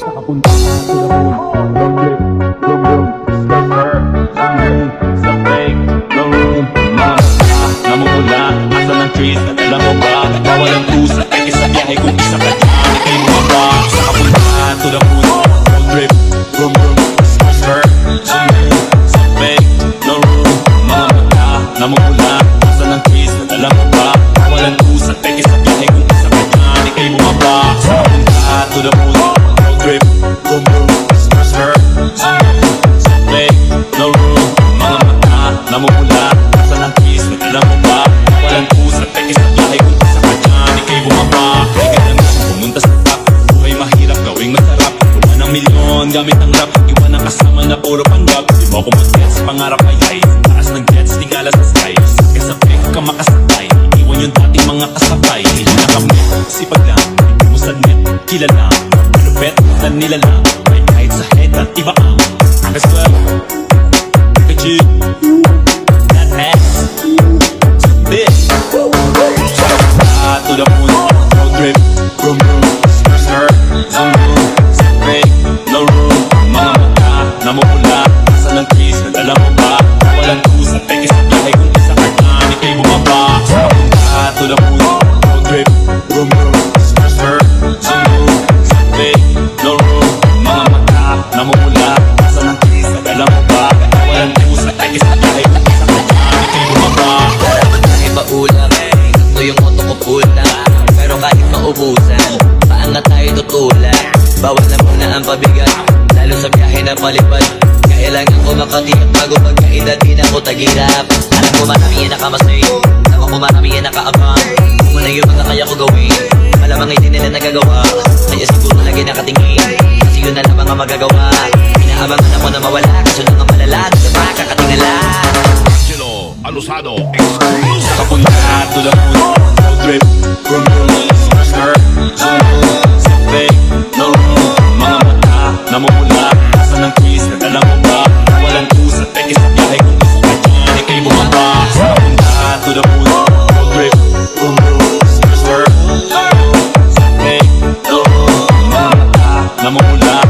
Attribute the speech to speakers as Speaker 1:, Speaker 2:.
Speaker 1: Nakapunta sa moon Road trip, room room Surfer, zoom Sa fake, no room Mga mata, namumula Asa ng trees, alam mo ba Bawal ang pusa, peke sa biyahe Kung isa ka dyan, ikay mo ba Sa kapunta to the moon trip, room zoom Sa fake, room Mga alam mo ba Bawal ang pusa, peke sa biyahe Kung isa ka dyan, ikay bumaba Kaya na pumunta sa top Buhay mahirap, gawing masarap Buwan ng milyon, gamit ang rap Iwan ang kasama na puro panggap Di mo ako mag-gets, pangarap ay ay Taas ng jets, tingala sa sky Sakay sa pek, ka makasakay Iwan yung dating mga kasabay Hindi na kami, sipag lang Hindi mo sa net, kilala Malupet na nilalang May kahit sa head at iba ang Kaswell, Pikachu That walang pusa, peke sa biyahe, kung isa ka dyan, ikay bumaba, ah, to the moon, road trip, vroom, skr skr, zoom zoom, fake, no room, mga mata, namumula, ng trees, alam mo ba, walang pusa, peke sa biyahe, kung isa ka dyan, ikay bumaba,
Speaker 2: Kahit maulang Sakto yung auto ko pula. Pero kahit maubusan Paangat tayo tutulak Bawal na muna ang pabigat Lalo sa biyahe na palipad Kailangan ko makatiyak Bago pagkaedad di na ako tagirap. Alam ko marami yan nakamasay Tawa ko marami yan nakaabang Kung ano yung mga kaya ko gawin Malamang hindi nila nagagawa. Kaya siguro lagi nakatingin. Kasi yun na lang mga magagawa. Inaabangan ako na mawala. Kasunod ng malala Di na makakatingala
Speaker 3: Angelo Alusado exclusive.
Speaker 1: Sa